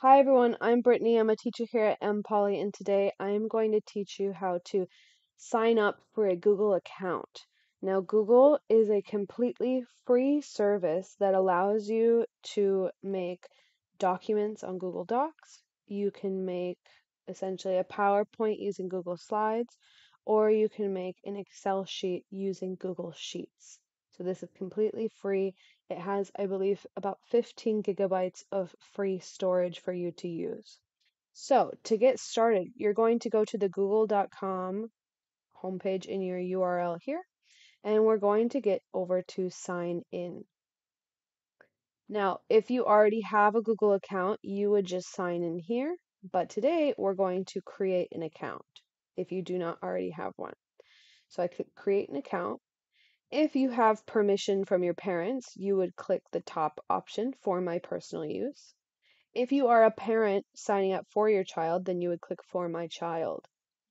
Hi everyone, I'm Brittany. I'm a teacher here at MPoly, and today I'm going to teach you how to sign up for a Google account. Now, Google is a completely free service that allows you to make documents on Google Docs. You can make essentially a PowerPoint using Google Slides, or you can make an Excel sheet using Google Sheets. So this is completely free. It has, I believe, about 15 gigabytes of free storage for you to use. So to get started, you're going to go to the google.com homepage in your URL here, and we're going to get over to sign in. Now, if you already have a Google account, you would just sign in here, but today we're going to create an account if you do not already have one. So I click create an account. If you have permission from your parents, you would click the top option for my personal use. If you are a parent signing up for your child, then you would click for my child.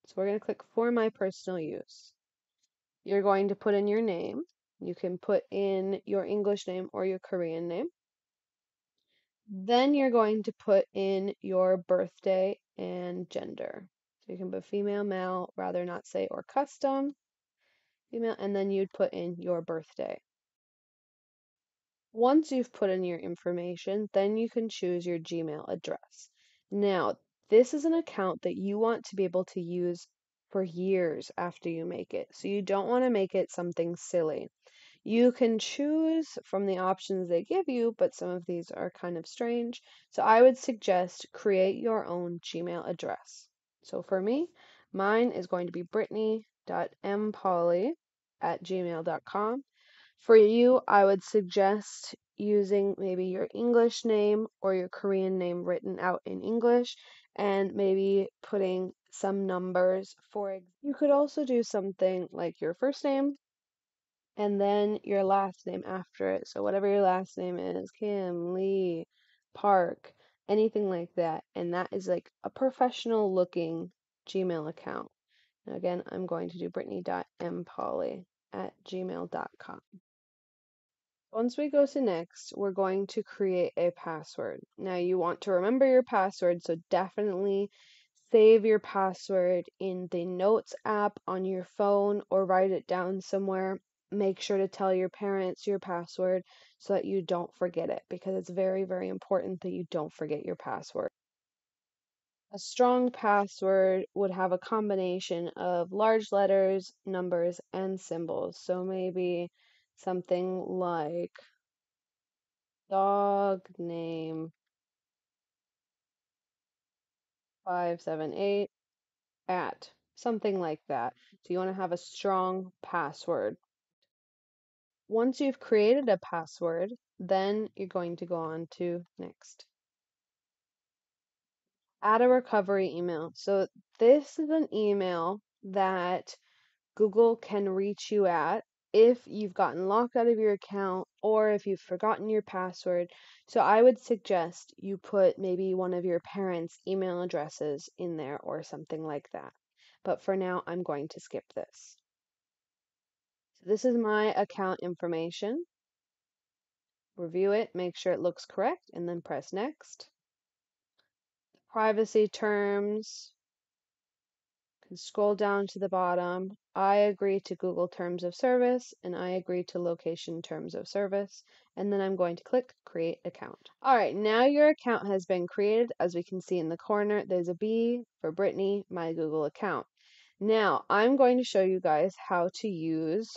So we're going to click for my personal use. You're going to put in your name. You can put in your English name or your Korean name. Then you're going to put in your birthday and gender. So you can put female, male, rather not say, or custom female, and then you'd put in your birthday. Once you've put in your information, then you can choose your Gmail address. Now, this is an account that you want to be able to use for years after you make it. So you don't want to make it something silly. You can choose from the options they give you, but some of these are kind of strange. So I would suggest create your own Gmail address. So for me, mine is going to be brittany.mpolly at gmail.com. For you, I would suggest using maybe your English name or your Korean name written out in English and maybe putting some numbers for you could also do something like your first name and then your last name after it. So whatever your last name is, Kim, Lee, Park, anything like that. And that is like a professional looking Gmail account. Again, I'm going to do brittany.mpolly at gmail.com. Once we go to next, we're going to create a password. Now you want to remember your password, so definitely save your password in the Notes app on your phone or write it down somewhere. Make sure to tell your parents your password so that you don't forget it because it's very, very important that you don't forget your password. A strong password would have a combination of large letters, numbers, and symbols. So maybe something like dog name 578 at something like that. So you want to have a strong password. Once you've created a password, then you're going to go on to next add a recovery email. So this is an email that Google can reach you at if you've gotten locked out of your account or if you've forgotten your password. So I would suggest you put maybe one of your parents' email addresses in there or something like that. But for now, I'm going to skip this. So this is my account information. Review it, make sure it looks correct, and then press next privacy terms. Can scroll down to the bottom. I agree to Google Terms of Service and I agree to Location Terms of Service. And then I'm going to click Create Account. All right, now your account has been created. As we can see in the corner, there's a B for Brittany, my Google account. Now I'm going to show you guys how to use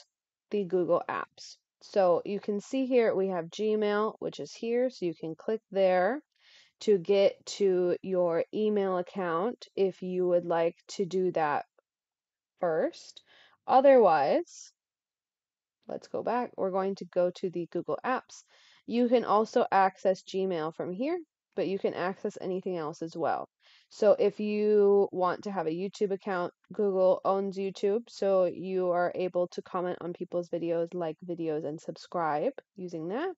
the Google Apps. So you can see here we have Gmail, which is here. So you can click there to get to your email account if you would like to do that first. Otherwise, let's go back. We're going to go to the Google Apps. You can also access Gmail from here, but you can access anything else as well. So if you want to have a YouTube account, Google owns YouTube, so you are able to comment on people's videos, like videos, and subscribe using that.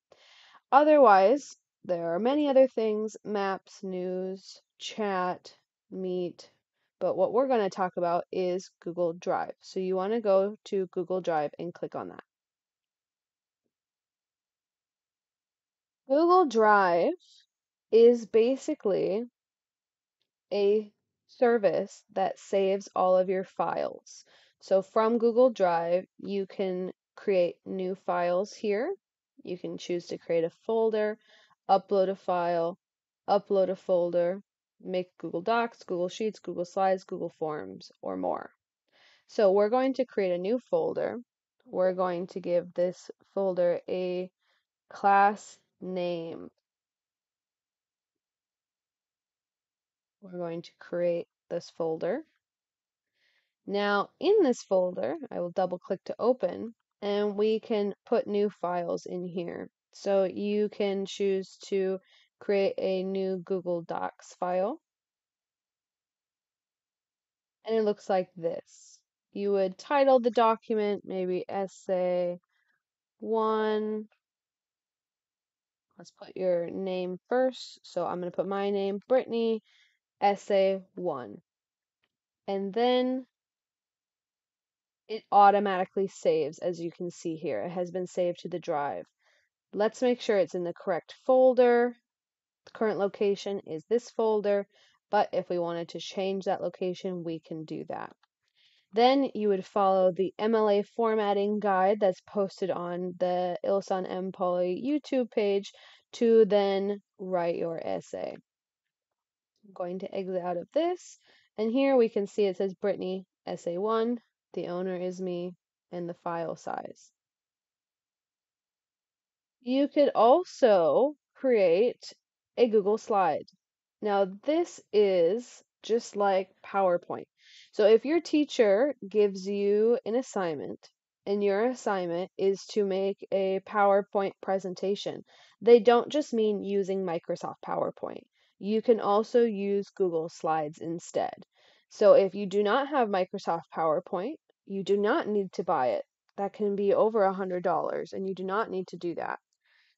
Otherwise, there are many other things maps, news, chat, meet, but what we're going to talk about is Google Drive. So you want to go to Google Drive and click on that. Google Drive is basically a service that saves all of your files. So from Google Drive, you can create new files here. You can choose to create a folder, upload a file, upload a folder, make Google Docs, Google Sheets, Google Slides, Google Forms, or more. So we're going to create a new folder. We're going to give this folder a class name. We're going to create this folder. Now in this folder, I will double click to open and we can put new files in here. So you can choose to create a new Google Docs file. And it looks like this. You would title the document, maybe essay one. Let's put your name first. So I'm going to put my name, Brittany, essay one. And then it automatically saves, as you can see here. It has been saved to the drive. Let's make sure it's in the correct folder. The current location is this folder, but if we wanted to change that location, we can do that. Then you would follow the MLA formatting guide that's posted on the Ilsan M. Poly YouTube page to then write your essay. I'm going to exit out of this, and here we can see it says Brittany Essay 1, the owner is me, and the file size. You could also create a Google slide. Now, this is just like PowerPoint. So, if your teacher gives you an assignment and your assignment is to make a PowerPoint presentation, they don't just mean using Microsoft PowerPoint. You can also use Google Slides instead. So, if you do not have Microsoft PowerPoint, you do not need to buy it. That can be over a $100, and you do not need to do that.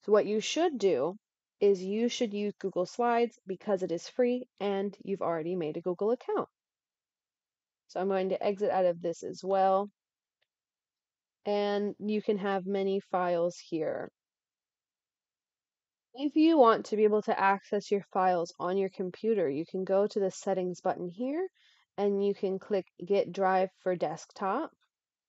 So, what you should do is you should use Google Slides because it is free and you've already made a Google account. So, I'm going to exit out of this as well. And you can have many files here. If you want to be able to access your files on your computer, you can go to the settings button here and you can click Get Drive for Desktop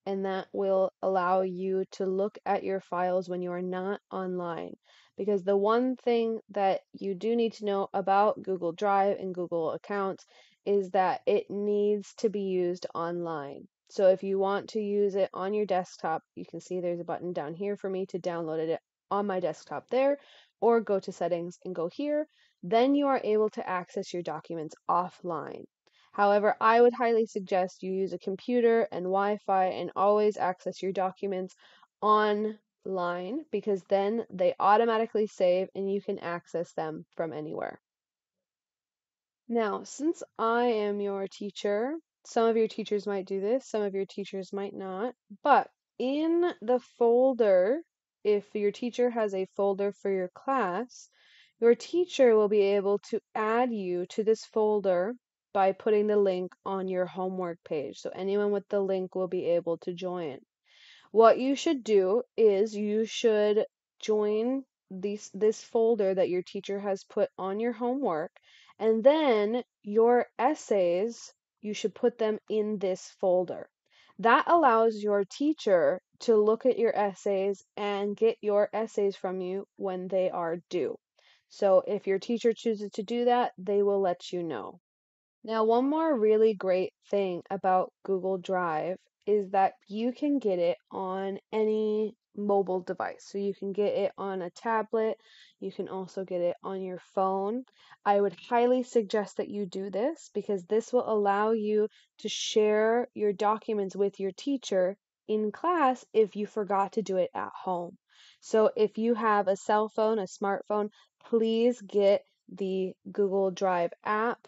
and that will allow you to look at your files when you are not online. Because the one thing that you do need to know about Google Drive and Google accounts is that it needs to be used online. So if you want to use it on your desktop, you can see there's a button down here for me to download it on my desktop there, or go to settings and go here. Then you are able to access your documents offline. However, I would highly suggest you use a computer and Wi Fi and always access your documents online because then they automatically save and you can access them from anywhere. Now, since I am your teacher, some of your teachers might do this, some of your teachers might not, but in the folder, if your teacher has a folder for your class, your teacher will be able to add you to this folder by putting the link on your homework page. So anyone with the link will be able to join. What you should do is you should join this this folder that your teacher has put on your homework and then your essays you should put them in this folder. That allows your teacher to look at your essays and get your essays from you when they are due. So if your teacher chooses to do that, they will let you know. Now, one more really great thing about Google Drive is that you can get it on any mobile device. So you can get it on a tablet, you can also get it on your phone. I would highly suggest that you do this because this will allow you to share your documents with your teacher in class if you forgot to do it at home. So if you have a cell phone, a smartphone, please get the Google Drive app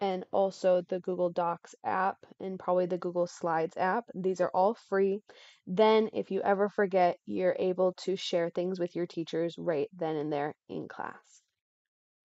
and also the Google Docs app and probably the Google Slides app. These are all free. Then, if you ever forget, you're able to share things with your teachers right then and there in class.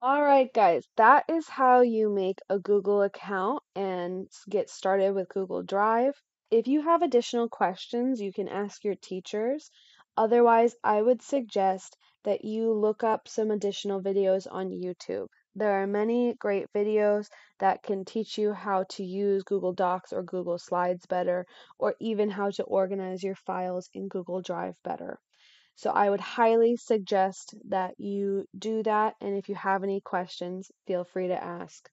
All right, guys, that is how you make a Google account and get started with Google Drive. If you have additional questions, you can ask your teachers. Otherwise, I would suggest that you look up some additional videos on YouTube. There are many great videos that can teach you how to use Google Docs or Google Slides better, or even how to organize your files in Google Drive better. So I would highly suggest that you do that. And if you have any questions, feel free to ask.